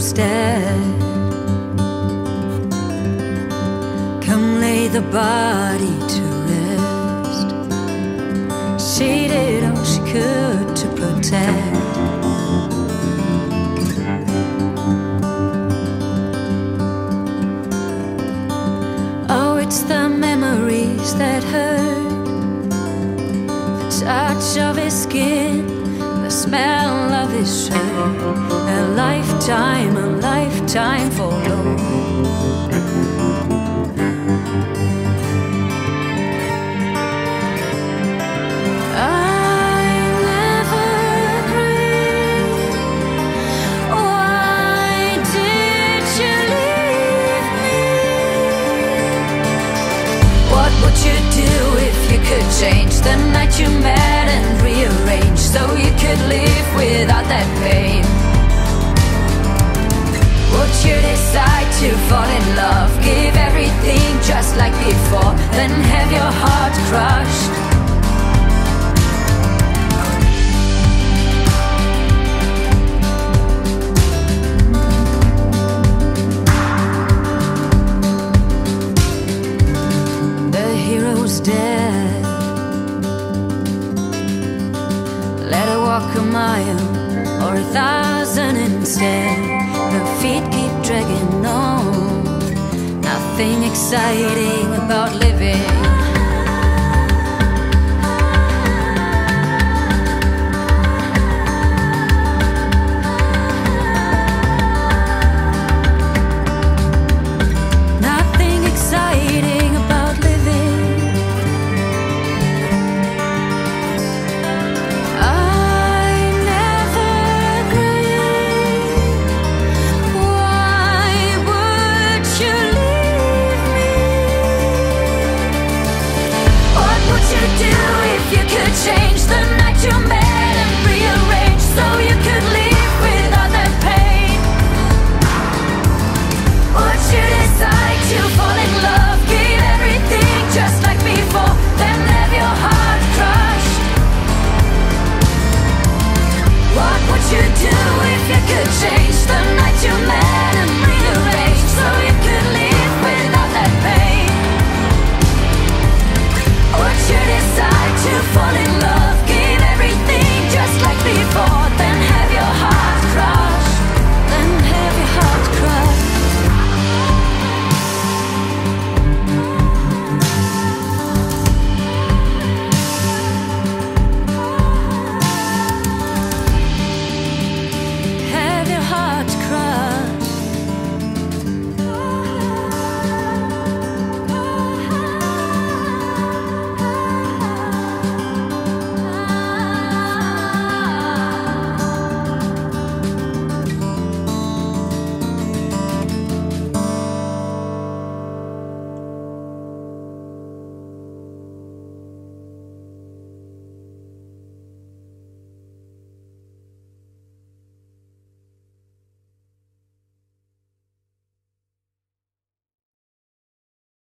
hero's. Come lay the body to rest. She did all she could to protect. Oh, it's the memories that hurt. The touch of his skin, the smell of his shirt. A lifetime, a lifetime for love. I never agreed. Oh, why did you leave me? What would you do if you could change the night you met then have your heart crushed? The hero's dead. Let her walk a mile or a thousand instead. Her feet keep dragging on. Nothing exciting about living.